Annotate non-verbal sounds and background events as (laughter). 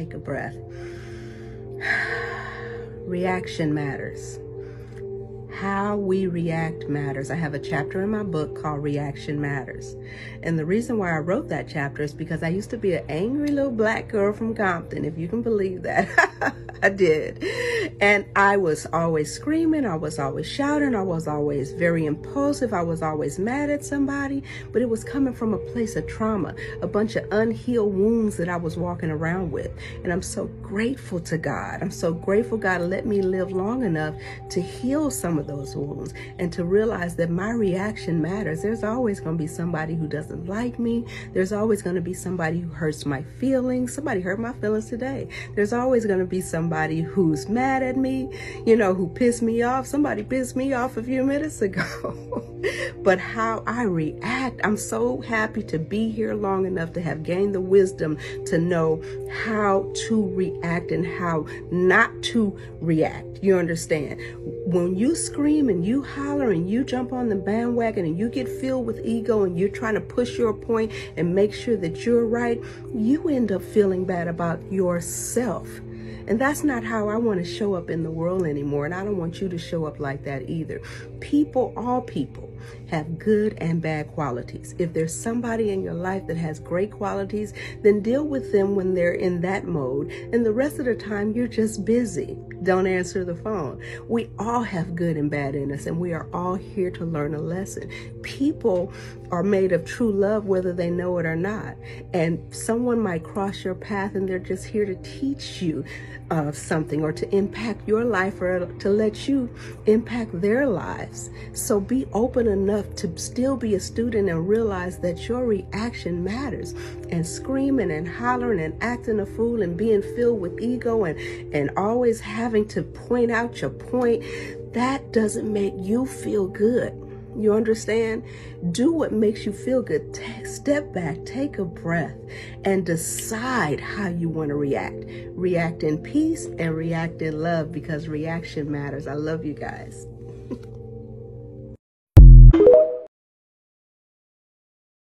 take a breath. (sighs) Reaction matters. How we react matters. I have a chapter in my book called Reaction Matters. And the reason why I wrote that chapter is because I used to be an angry little black girl from Compton, if you can believe that. (laughs) I did. And I was always screaming, I was always shouting, I was always very impulsive, I was always mad at somebody, but it was coming from a place of trauma, a bunch of unhealed wounds that I was walking around with. And I'm so grateful to God. I'm so grateful God let me live long enough to heal some of those wounds and to realize that my reaction matters. There's always going to be somebody who doesn't like me. There's always going to be somebody who hurts my feelings. Somebody hurt my feelings today. There's always going to be somebody who's mad at me, you know, who pissed me off. Somebody pissed me off a few (laughs) minutes ago. (laughs) but how I react, I'm so happy to be here long enough to have gained the wisdom to know how to react and how not to react. You understand? When you scream and you holler and you jump on the bandwagon and you get filled with ego and you're trying to push your point and make sure that you're right, you end up feeling bad about yourself. And that's not how I want to show up in the world anymore. And I don't want you to show up like that either. People, all people, have good and bad qualities. If there's somebody in your life that has great qualities, then deal with them when they're in that mode. And the rest of the time, you're just busy. Don't answer the phone. We all have good and bad in us, and we are all here to learn a lesson. People are made of true love, whether they know it or not. And someone might cross your path, and they're just here to teach you uh, something or to impact your life or to let you impact their lives. So be open enough to still be a student and realize that your reaction matters. And screaming and hollering and acting a fool and being filled with ego and, and always having to point out your point, that doesn't make you feel good. You understand? Do what makes you feel good. Take, step back, take a breath, and decide how you want to react. React in peace and react in love because reaction matters. I love you guys.